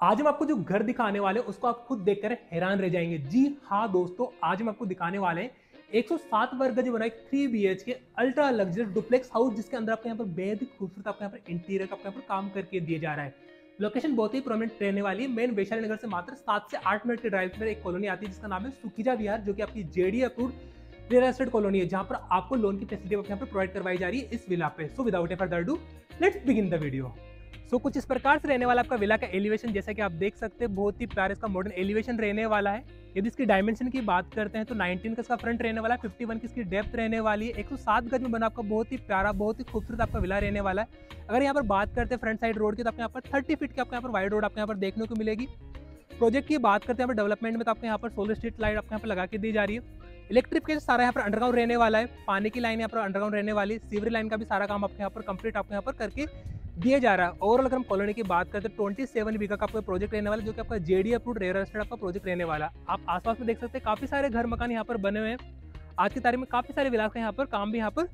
आज हम आपको जो घर दिखाने वाले हैं, उसको आप खुद देखकर हैरान रह जाएँगे। जी हाँ दोस्तों, आज हम आपको दिखाने वाले हैं 107 वर्ग गज बना थ्री बी के अल्ट्रा लग्जरी डुप्लेक्स हाउस जिसके अंदर आपको यहाँ पर बेहद खूबसूरत, आपको यहाँ पर इंटीरियर का, आपको यहाँ पर काम करके दिया जा रहा है। लोकेशन बहुत ही प्रोमिनेंट रहने वाली है। मेन वैशाली नगर से मात्र सात से आठ मिनट के ड्राइव में एक कॉलोनी आती है, जिसका नाम है सुखीजा विहार, जो कि आपकी JD approve real estate colony है, जहाँ पर आपको लोन की फैसिलिटी यहाँ पर प्रोवाइड करवाई जा रही है इस विला पे। So without a further ado let's begin the video so so, कुछ इस प्रकार से रहने वाला आपका विला का एलिवेशन जैसा कि आप देख सकते हैं बहुत ही प्यार इसका मॉडर्न एलिवेशन रहने वाला है यदि इसकी डायमेंशन की बात करते हैं तो 19 का इसका फ्रंट रहने वाला है 51 की इसकी डेप्थ रहने वाली है 107 गज में बना आपका बहुत ही प्यारा बहुत ही खूबसूरत आपका विला रहने वाला है अगर यहाँ पर बात करते हैं फ्रंट साइड रोड की तो आपको यहाँ पर थर्टी फीट की आपको यहाँ पर वाइड रोड आपको यहाँ पर देखने को मिलेगी प्रोजेक्ट की बात करते हैं पर डेवलपमेंट में तो आपको यहाँ पर सोलर स्ट्रीट लाइट आपको यहाँ पर लगा के दी जा रही है इलेक्ट्रिफिकेशन सारा यहाँ पर अंडरग्राउंड रहने वाला है पानी की लाइन यहाँ पर अंडरग्राउंड रहने वाली है सीवरेज लाइन का भी सारा काम आपके यहाँ पर कंप्लीट आपको यहाँ पर करके दिया जा रहा है। ओवरऑल अगर हम कॉलोनी की बात करते हैं ट्वेंटी सेवन वीका का आपका प्रोजेक्ट रहने वाला, जो कि आपका जेडी अप्रूव रेयर एस्टेट आपका प्रोजेक्ट रहने वाला। आप आसपास में देख सकते हैं, काफ़ी सारे घर मकान यहाँ पर बने हुए हैं। आज की तारीख में काफ़ी सारे विलास का यहाँ पर काम भी यहाँ पर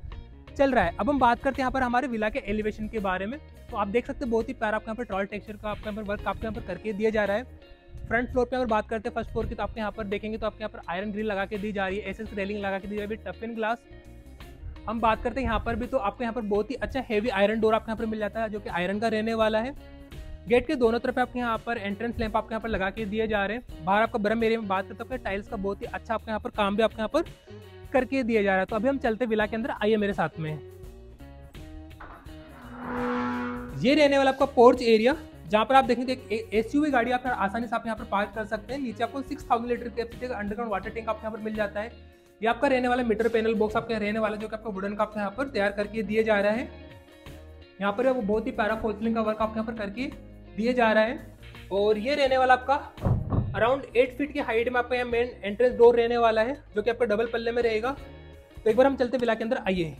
चल रहा है। अब हम बात करते हैं यहाँ पर हमारे विला के एलिवेशन के बारे में। तो आप देख सकते हैं, बहुत ही प्यारा आपको यहाँ पर ट्रॉल टेक्सचर का आपका यहाँ पर वर्क आपके यहाँ पर करके दिया जा रहा है। फ्रंट फ्लोर पे अगर बात करते हैं फ़र्स्ट फ्लोर की तो आपके यहाँ पर देखेंगे तो आपके यहाँ पर आयरन ग्रिल लगा के दी जा रही है एस रेलिंग लगा के दी जा रही है टफ इन ग्लास हम बात करते हैं यहाँ पर भी तो आपको यहाँ पर बहुत ही अच्छा हैवी आयरन डोर आपको यहाँ पर मिल जाता है, जो कि आयरन का रहने वाला है। गेट के दोनों तरफ़ आपके यहाँ पर एंट्रेंस लैंप आपके यहाँ पर लगा के दिए जा रहे हैं। बाहर आपका बरम एरिया में बात करते हैं टाइल्स का बहुत ही अच्छा आपके यहाँ पर काम भी आपके यहाँ पर करके दिया जा रहा है। तो अभी हम चलते विला के अंदर आइए मेरे साथ में। ये रहने वाला आपका पोर्च एरिया जहाँ पर आप देखेंगे, एक एस यू गाड़ी आप आसानी से आप यहाँ पर पार्क कर सकते हैं। नीचे आपको सिक्स थाउज़ेंड लीटर का अंडरग्राउंड वाटर टैंक आपको यहाँ पर मिल जाता है। ये आपका रहने वाला मीटर पैनल बॉक्स आपका रहने वाला जो कि आपका वुडन का यहाँ पर तैयार करके दिए जा रहा है। यहाँ पर वो बहुत ही पैरा फोल्सलिंग का वर्क आपके यहाँ पर करके दिए जा रहा है। और ये रहने वाला आपका अराउंड एट फीट की हाइट में आपका यहाँ मेन एंट्रेंस डोर रहने वाला है, जो कि आपका डबल पल्ले में रहेगा। तो एक बार हम चलते विला के अंदर, आइए।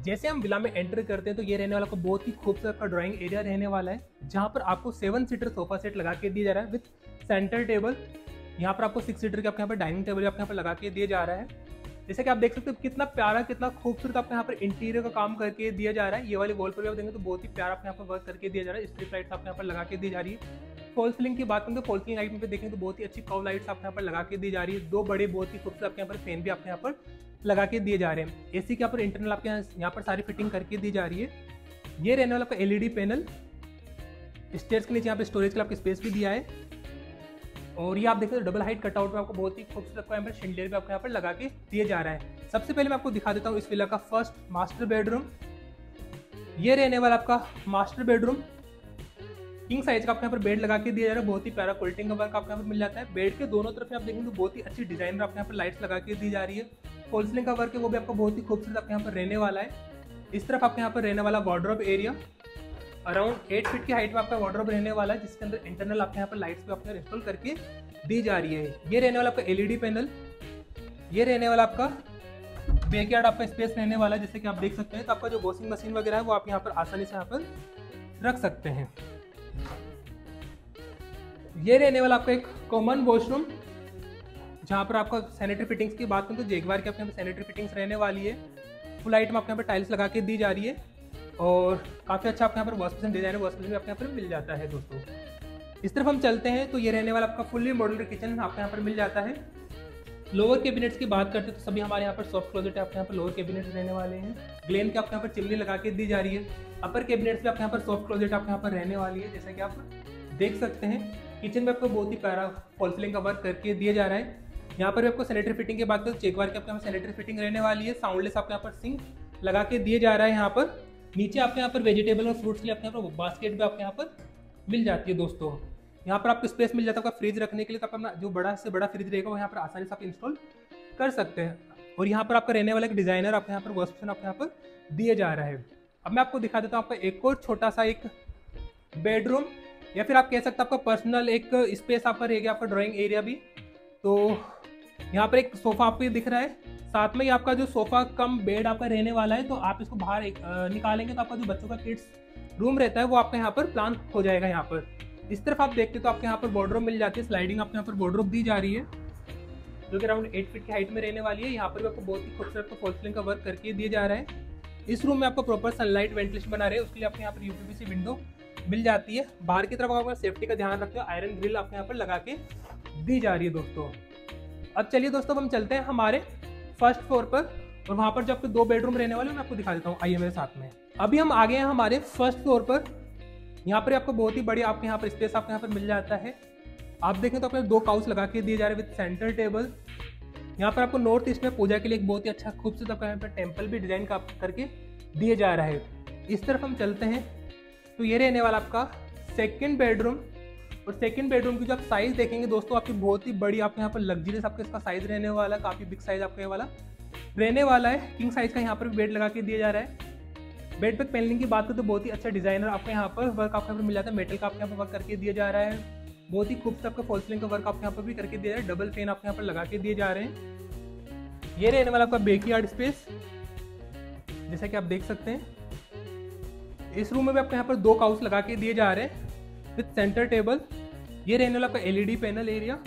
जैसे हम विला में एंटर करते हैं तो ये रहने वाला को बहुत ही खूबसूरत का ड्राइंग एरिया रहने वाला है, जहाँ पर आपको सेवन सीटर सोफा सेट लगा के दिया जा रहा है विथ सेंटर टेबल यहाँ पर आपको सिक्स सीटर के आपके यहाँ पर डाइनिंग टेबल आपके यहाँ पर लगा के दिया जा रहा है जैसे कि आप देख सकते हो कितना प्यारा कितना खूबसूरत आपको यहाँ पर इंटीरियर का काम करके दिया जा रहा है ये वाले वॉल पर भी आप देखेंगे तो बहुत ही प्यारा आपको यहाँ पर वर्क करके दिया जा रहा है स्ट्रीट लाइट्स आपको यहाँ पर लगा के दी जा रही है फॉल सीलिंग की बात करें तो फॉल सीलिंग लाइट में देखें तो बहुत ही अच्छी कव लाइट्स आपको यहाँ पर लगा के दी जा रही है दो बड़े बहुत ही खूबसूरत आपके यहाँ पर फ़ैन भी आपके यहाँ पर लगा के दिए जा रहे हैं एसी के यहाँ पर इंटरनल आपके यहाँ पर सारी फिटिंग करके दी जा रही है ये रहने वाला आपका एलईडी पैनल स्टेयर्स के नीचे यहाँ पे स्टोरेज के लिए आपको स्पेस भी दिया है और ये आप देख सकते हो डबल हाइट कटआउट में आपको बहुत ही खूबसूरत यहाँ पर शेंडियर भी आपको यहाँ पर लगा के दिया जा रहा है। सबसे पहले मैं आपको दिखा देता हूँ इस विला का फ़र्स्ट मास्टर बेडरूम ये रहने वाला आपका मास्टर बेडरूम किंग साइज़ का आपको यहाँ पर बेड लगा के दिया जा रहा है, बहुत ही प्यारा कोल्टिंग का वर्क आपको यहाँ पर मिल जाता है। बेड के दोनों तरफ़ आप देखेंगे तो बहुत ही अच्छी डिज़ाइन आपको यहाँ पर लाइट्स लगा के दी जा रही है। होलसेलिंग का वर्क है, वो भी आपको बहुत ही खूबसूरत आपके यहाँ पर रहने वाला है। इस तरफ़ आपके यहाँ पर रहने वाला wardrobe area around eight feet की हाइट में आपका वार्ड्रोब रहने वाला है, जिसके अंदर इंटरनल आपके यहाँ पर लाइट्स भी आपको इंस्टॉल करके दी जा रही है। ये रहने वाला आपका एलईडी पैनल ये रहने वाला आपका बैकयार्ड आपका स्पेस रहने वाला है, जैसे कि आप देख सकते हैं। तो आपका जो वॉशिंग मशीन वगैरह है, वो आप यहाँ पर आसानी से यहाँ पर रख सकते हैं। ये रहने वाला आपका एक कॉमन वॉशरूम जहाँ पर आपका सैनिटरी फिटिंग्स की बात करें तो जेगवार की आपके यहाँ पर सैनिटरी फिटिंग्स रहने वाली है। फुल आइटम आपके यहाँ पर टाइल्स लगा के दी जा रही है। और काफ़ी अच्छा आपके यहाँ पर वॉश पसंद डिज़ाइन वॉश पसंद आपके यहाँ पर मिल जाता है दोस्तों इस तरफ़ हम चलते हैं तो ये रहने वाला आपका फुल्ली मॉडल किचन आपके यहाँ पर मिल जाता है लोअर कैबिनेट्स की बात करते हैं तो सभी हमारे यहाँ पर सॉफ्ट क्लोजेट आपके यहाँ पर लोअर कैबिनेट रहने वाले हैं ग्लेन के आपके यहाँ पर चिमनी लगा के दी जा रही है अपर कैबिनेट्स भी आपके यहाँ पर सॉफ्ट क्लोजेट आपके यहाँ पर रहने वाली है जैसा कि आप देख सकते हैं किचन में आपको बहुत ही प्यारा फॉलफिलिंग का वर्क करके दिया जा रहा है यहाँ पर भी आपको सैनिटरी फिटिंग की बात करें चेकवार की आपके यहाँ पर सैनिटरी फिटिंग रहने वाली है साउंडलेस आपके यहाँ पर सिंक लगा के दिए जा रहा है यहाँ पर नीचे आपके यहाँ पर वेजिटेबल और फ्रूट्स के आपके यहाँ पर बास्केट भी आपके यहाँ पर मिल जाती है दोस्तों। यहाँ पर आपको स्पेस मिल जाता है फ्रिज रखने के लिए तो अपना जो बड़ा से बड़ा फ्रिज रहेगा, वो यहाँ पर आसानी से आप इंस्टॉल कर सकते हैं। और यहाँ पर आपका रहने वाला एक डिज़ाइनर आपके यहाँ पर वॉश आपके यहाँ पर दिए जा रहा है। अब मैं आपको दिखा देता हूँ आपका एक और छोटा सा एक बेडरूम या फिर आप कह सकते हैं आपका पर्सनल एक स्पेस आपका रहेगा, आपका ड्राइंग एरिया भी। तो यहाँ पर एक सोफा आपको दिख रहा है। साथ में ही आपका जो सोफा कम बेड आपका रहने वाला है तो आप इसको बाहर निकालेंगे तो आपका जो बच्चों का किड्स रूम रहता है, वो आपका यहाँ पर प्लान हो जाएगा यहाँ पर। इस तरफ़ आप देखते तो आपके यहाँ पर बॉर्डरोब मिल जाती है स्लाइडिंग आपके यहाँ पर बॉर्डरोब दी जा रही है, जो कि अराउंड एट फीट की हाइट में रहने वाली है। यहाँ पर भी आपको बहुत ही खूबसूरत का फॉल का वर्क करके दिया जा रहा है। इस रूम में आपको प्रॉपर सनलाइट वेंटिलेशन बना रहे हैं, उसके लिए आपके यहाँ पर यूपीपीसी विंडो मिल जाती है। बाहर की तरफ़ आपका सेफ्टी का ध्यान रखते हो आयरन ग्रिल आपको यहाँ पर लगा के दी जा रही है दोस्तों। अब चलिए दोस्तों हम चलते हैं हमारे फ़र्स्ट फ्लोर पर, और वहाँ पर जो आपके दो बेडरूम रहने वाले मैं आपको दिखा देता हूँ, आइए मेरे साथ में। अभी हम आ गए हैं हमारे फ़र्स्ट फ्लोर पर। यहाँ पर आपको बहुत ही बड़ी आपके यहाँ पर स्पेस आपको यहाँ पर मिल जाता है। आप देखें तो अपने दो काउस लगा के दिए जा रहे हैं विद सेंटर टेबल यहाँ पर आपको नॉर्थ ईस्ट में पूजा के लिए एक बहुत ही अच्छा खूबसूरत आपका यहाँ पर टेंपल भी डिज़ाइन करके दिए जा रहा है। इस तरफ़ हम चलते हैं तो ये रहने वाला आपका सेकेंड बेडरूम और सेकंड बेडरूम की जो आप साइज़ देखेंगे दोस्तों, आपकी बहुत ही बड़ी, आपके यहाँ पर लग्जरियस आपका इसका साइज़ रहने वाला है काफ़ी बिग साइज़ आपका वाला, रहने वाला है। किंग साइज़ का यहाँ पर बेड लगा के दिया जा रहा है। बेड पर पैनलिंग की बात करें तो बहुत ही अच्छा डिज़ाइनर आपको यहाँ पर वर्क आपको यहाँ मिल जाता है। मेटल का आपके यहाँ पर वर्क करके दिया जा रहा है। बहुत ही खूबसूरत आपका फॉल सीलिंग का वर्क आपके यहाँ पर भी करके दिया जा रहा है। डबल फ़ैन आपके यहाँ पर लगा के दिए जा रहे हैं। ये रहने वाला आपका बेकयार्ड स्पेस जैसा कि आप देख सकते हैं। इस रूम में भी आपको यहाँ पर दो काउस लगा के दिए जा रहे हैं। विथ सेंटर टेबल, ये रहने वाला आपका एलईडी पैनल एरिया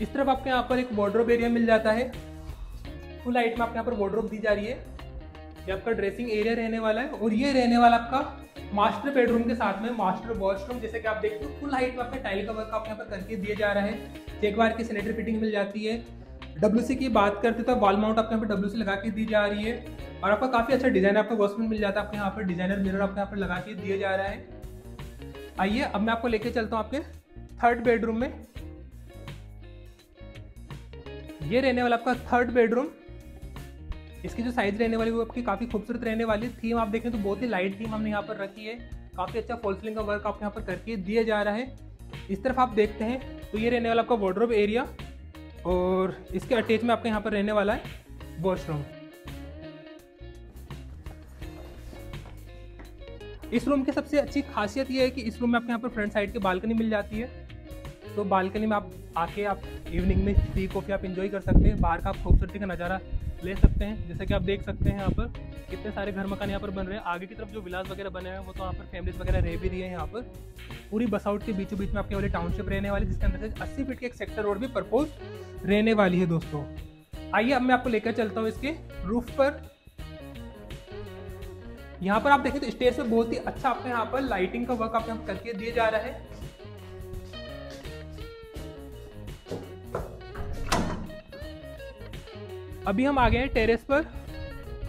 इस तरफ़ आपके यहाँ पर एक वार्ड्रोब एरिया मिल जाता है। फुल हाइट में आपके यहाँ पर वार्ड्रोब दी जा रही है। ये आपका ड्रेसिंग एरिया रहने वाला है और ये रहने वाला आपका मास्टर बेडरूम के साथ में मास्टर वॉशरूम जैसे कि आप देखते हो फुल हाइट में आपके टाइल का वर्क आप यहाँ पर करके दिया जा रहा है। एक बार की सैनिटरी फिटिंग मिल जाती है। डब्ल्यूसी की बात करते तो वॉल माउंट आपके यहाँ पर डब्ल्यू लगा के दी जा रही है। और आपका काफ़ी अच्छा डिज़ाइन आपका वॉशरूम मिल जाता है। आपके यहाँ पर डिज़ाइनर मिरर आपके यहाँ पर लगा के दिया जा रहा है। आइए, अब मैं आपको लेके चलता हूँ आपके थर्ड बेडरूम में। ये रहने वाला आपका थर्ड बेडरूम इसकी जो साइज़ रहने वाली, वो आपकी काफ़ी खूबसूरत रहने वाली थीम आप देखें तो बहुत ही लाइट थीम हमने यहाँ पर रखी है। काफ़ी अच्छा फॉल का वर्क आपको यहाँ पर करके दिया जा रहा है। इस तरफ़ आप देखते हैं तो ये रहने वाला आपका वार्ड्रोब एरिया और इसके अटैच में आपका यहाँ पर रहने वाला है वॉशरूम इस रूम की सबसे अच्छी खासियत ये है कि इस रूम में आपके यहाँ पर फ्रंट साइड की बालकनी मिल जाती है। तो बालकनी में आप आके आप इवनिंग में टी कॉफ़ी आप इंजॉय कर सकते हैं। बाहर का आप खूबसूरती का नज़ारा ले सकते हैं। जैसे कि आप देख सकते हैं यहाँ पर कितने सारे घर मकान यहाँ पर बन रहे हैं। आगे की तरफ़ जो विलास वगैरह बने हुए हैं, वो तो यहाँ पर फैमिलीज़ वगैरह रह भी रही है यहाँ पर। पूरी बस आउट के बीचों बीच में आपके वाले टाउनशिप रहने वाली, जिसके अंदर से अस्सी फीट के एक सेक्टर रोड भी प्रपोज रहने वाली है दोस्तों। आइए अब मैं आपको लेकर चलता हूँ इसके रूफ पर। यहाँ पर आप देखें तो स्टेज पे बहुत ही अच्छा आपको यहाँ पर लाइटिंग का वर्क आप यहाँ करके दिए जा रहा है अभी हम आ गए हैं टेरेस पर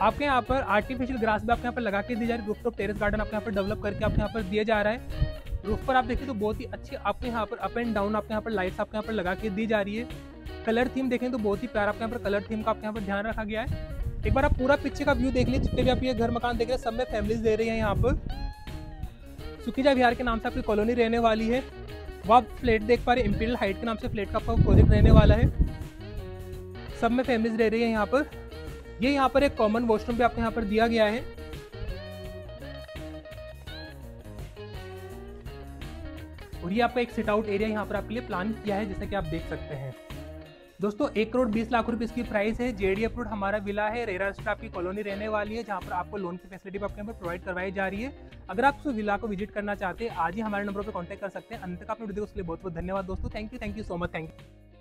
आपके यहाँ पर आर्टिफिशियल ग्रास भी आपके यहाँ पर लगा के दी जा रही है रूफ टेरेस गार्डन आपके यहाँ पर डेवलप करके आपके यहाँ पर दिया जा रहा है रूफ पर आप देखिए तो बहुत ही अच्छी आपके यहाँ पर अप एंड डाउन आपके यहाँ पर लाइट्स आपके यहाँ पर लगा के दी जा रही है कलर थीम देखें तो बहुत ही प्यार आपके यहाँ पर कलर थीम का आपके यहाँ पर ध्यान रखा गया है एक बार आप पूरा पीछे का व्यू देख लीजिए जितने भी आप ये घर मकान देख रहे हैं, सब में फैमिलीज़ दे रही हैं यहाँ पर। सुखीजा बिहार के नाम से आपकी कॉलोनी रहने वाली है। वह आप फ्लैट देख पा रहे हैं इम्पीरियल हाइट के नाम से फ्लैट का आपका प्रोजेक्ट रहने वाला है। सब में फैमिलीज़ रह रही है यहाँ पर। ये यहाँ पर एक कॉमन वॉशरूम भी आपको यहाँ पर दिया गया है। और ये आपका एक सिट आउट एरिया यहाँ पर आपके लिए प्लान किया है, जैसे कि आप देख सकते हैं। दोस्तों, एक करोड़ बीस लाख रुपए इसकी प्राइस है। जेडी अप्रूव हमारा विला है। रेरा स्ट्रा आपकी कॉलोनी रहने वाली है, जहाँ पर आपको लोन की फैसिलिटी आपके यहाँ पर प्रोवाइड करवाई जा रही है। अगर आप उस विला को विज़िट करना चाहते हैं, आज ही हमारे नंबर पर कॉन्टैक्ट कर सकते हैं। अंत तक आपने वीडियो उसके लिए बहुत बहुत धन्यवाद दोस्तों। Thank you thank you so much thank you